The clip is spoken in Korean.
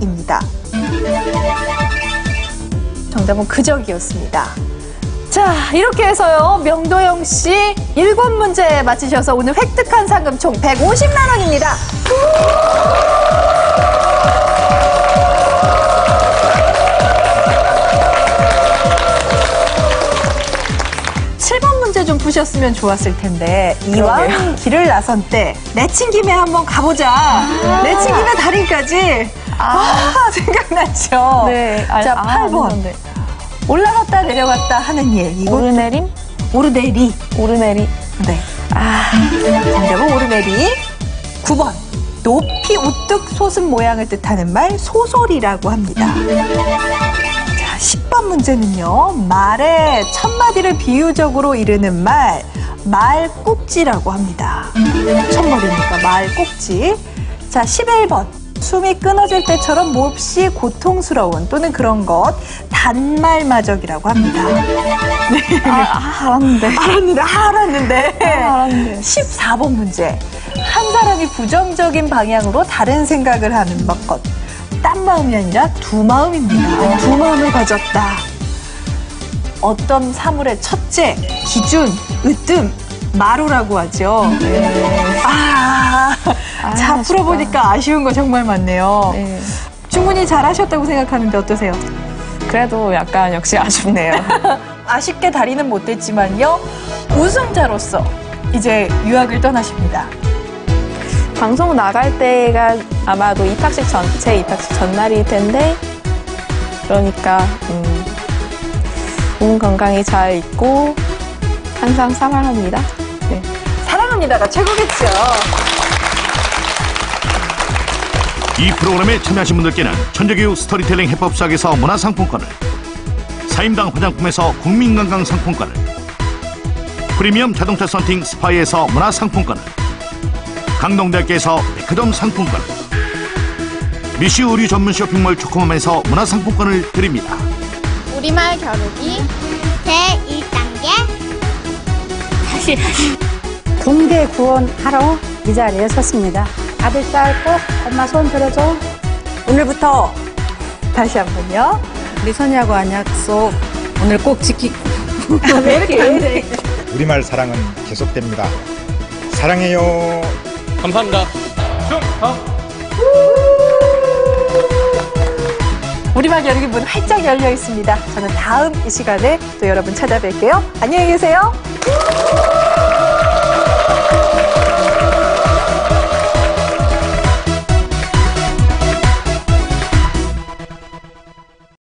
입니다. 정답은 그적이었습니다. 자, 이렇게 해서요. 명도영 씨 일곱 문제 맞히셔서 오늘 획득한 상금 총 150만 원입니다. 푸셨으면 좋았을 텐데 이왕. 길을 나선 때 내친 김에 한번 가보자. 내친 김에 달인까지 아, 생각났죠? 네. 아, 자, 아, 8번. 아는데. 올라갔다 내려갔다 하는 일. 이거 오르내림? 오르내리. 오르내리. 네. 아, 정답은 오르내리. 9번. 높이 우뚝 솟은 모양을 뜻하는 말 소솔이라고 합니다. 자, 10번 문제는요. 말의 첫 마디를 비유적으로 이르는 말 말꼭지라고 합니다. 첫머리니까 말꼭지. 자, 11번. 숨이 끊어질 때처럼 몹시 고통스러운 또는 그런 것 단말마적이라고 합니다. 아, 아, 알았는데. 알았는데 알았는데. 아, 알았는데. 14번 문제. 한 사람이 부정적인 방향으로 다른 생각을 하는 것. 딴 마음이 아니라 두 마음입니다. 두 마음을 가졌다. 어떤 사물의 첫째, 기준, 으뜸, 마루라고 하죠. 아, 아, 자, 아쉽다. 풀어보니까 아쉬운 거 정말 많네요. 네. 충분히 잘하셨다고 생각하는데 어떠세요? 그래도 약간 역시 아쉽네요. 아쉽게 다리는 못됐지만요. 우승자로서 이제 유학을 떠나십니다. 방송 나갈 때가 아마도 입학식 전, 제 입학식 전날일 텐데, 그러니까, 음, 몸 건강히 잘 있고, 항상 사랑합니다. 네. 사랑합니다가 최고겠죠. 이 프로그램에 참여하신 분들께는 천재교육 스토리텔링 해법수학에서 문화상품권을 사임당 화장품에서 국민건강상품권을 프리미엄 자동차 썬팅 스파이에서 문화상품권을 강동대학교에서 백화점 상품권을 미시 의류 전문 쇼핑몰 초코mom에서 문화상품권을 드립니다. 우리말 겨루기 제 1단계 다시 다시 동대 구원하러 이 자리에 섰습니다. 아들, 딸 꼭 엄마 손 들어줘. 오늘부터 다시 한번요. 우리 선이하고 한 약속 오늘 꼭 지키. 왜 이렇게 안 돼? 우리말 사랑은 계속됩니다. 사랑해요. 감사합니다. 우리말 열기문 활짝 열려 있습니다. 저는 다음 이 시간에 또 여러분 찾아뵐게요. 안녕히 계세요.